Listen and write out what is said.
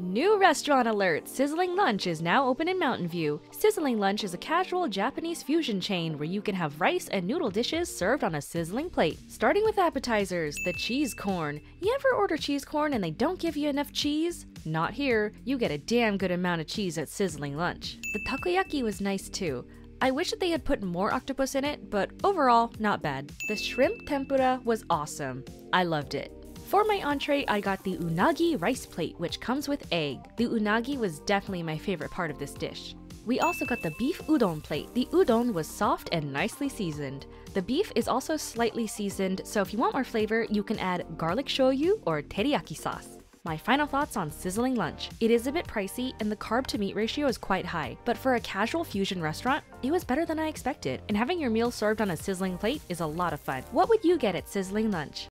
New restaurant alert! Sizzling Lunch is now open in Mountain View. Sizzling Lunch is a casual Japanese fusion chain where you can have rice and noodle dishes served on a sizzling plate. Starting with appetizers, the cheese corn. You ever order cheese corn and they don't give you enough cheese? Not here. You get a damn good amount of cheese at Sizzling Lunch. The takoyaki was nice too. I wish that they had put more octopus in it, but overall, not bad. The shrimp tempura was awesome. I loved it. For my entree, I got the unagi rice plate, which comes with egg. The unagi was definitely my favorite part of this dish. We also got the beef udon plate. The udon was soft and nicely seasoned. The beef is also slightly seasoned, so if you want more flavor, you can add garlic shoyu or teriyaki sauce. My final thoughts on sizzling lunch. It is a bit pricey and the carb to meat ratio is quite high, but for a casual fusion restaurant, it was better than I expected, and having your meal served on a sizzling plate is a lot of fun. What would you get at sizzling lunch?